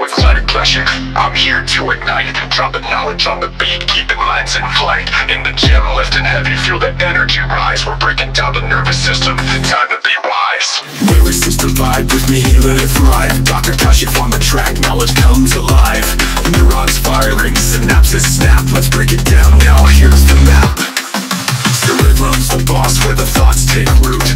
excited I'm here to ignite Dropping knowledge on the beat Keeping minds in flight. In the gym lifting heavy Feel the energy rise. We're breaking down the nervous system Time to be wise. Lyricists divide with me, let it thrive. Dr. Kashif on the track, knowledge comes alive. Neurons firing, synapses snap Let's break it down. Now, here's the map. Cerebrum's the boss where the thoughts take root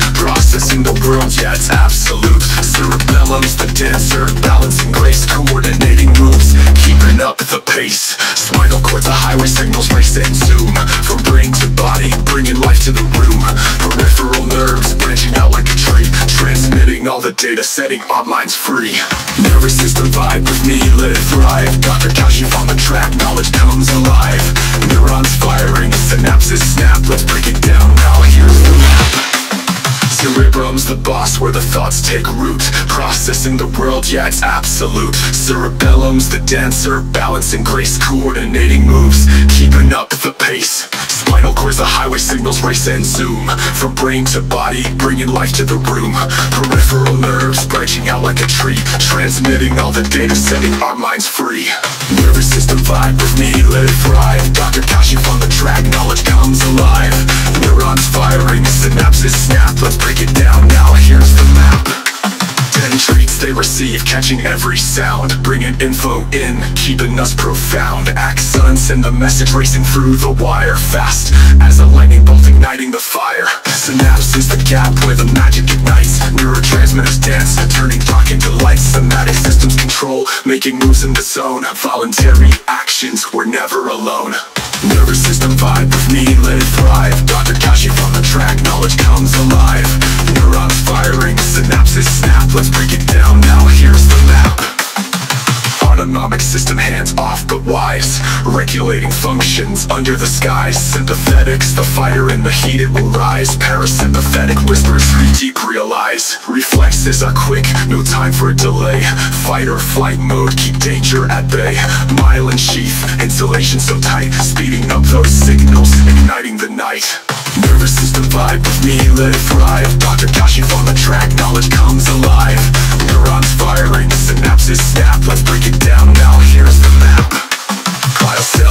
up the pace. Spinal cord's the highway signals race and zoom From brain to body, bringing life to the room. Peripheral nerves branching out like a tree Transmitting all the data, setting our minds free. Nervous system vibe with me, let it thrive. Dr. Kashif on the track, knowledge comes alive. Neurons firing, synapses snap Let's break Cerebrum's the boss where the thoughts take root. Processing the world, yeah it's absolute. Cerebellum's the dancer, balancing grace Coordinating moves, keeping up the pace. Spinal cord's the highway signals race and zoom. From brain to body, bringing life to the room. Peripheral nerves branching out like a tree Transmitting all the data, setting our minds free. Nervous system vibe with me, let it thrive. Dr. Kashif from the receive, catching every sound. Bringing info in, keeping us profound. Axons send the message racing through the wire Fast. As a lightning bolt igniting the fire. Synapse is the gap where the magic ignites. Neurotransmitters dance, turning dark into light. Somatic systems control, making moves in the zone. Voluntary actions, we're never alone. Nervous system vibe with me, let it thrive off but wise. Regulating functions under the skies Sympathetics, the fire in the heat it will rise. Parasympathetic whispers, deep realize. Reflexes are quick, no time for delay. Fight or flight mode, keep danger at bay. Myelin sheath, insulation so tight. Speeding up those signals, igniting the night. Nervous system vibe with me, let it thrive. Dr. Kashif on the track, knowledge comes alive. Neurons firing, synapses snap Let's break it down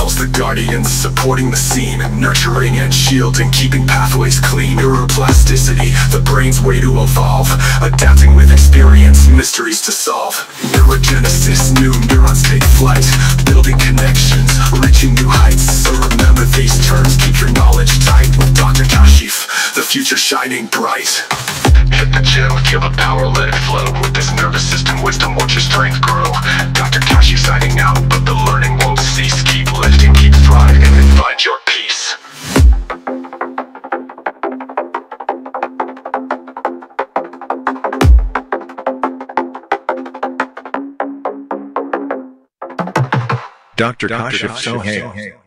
Cells, the guardians, supporting the scene Nurturing and shielding, keeping pathways clean. Neuroplasticity, the brain's way to evolve Adapting with experience, mysteries to solve. Neurogenesis, new neurons take flight Building connections, reaching new heights. So remember these terms, keep your knowledge tight With Dr. Kashif, the future shining bright Dr. Kashif Sohail.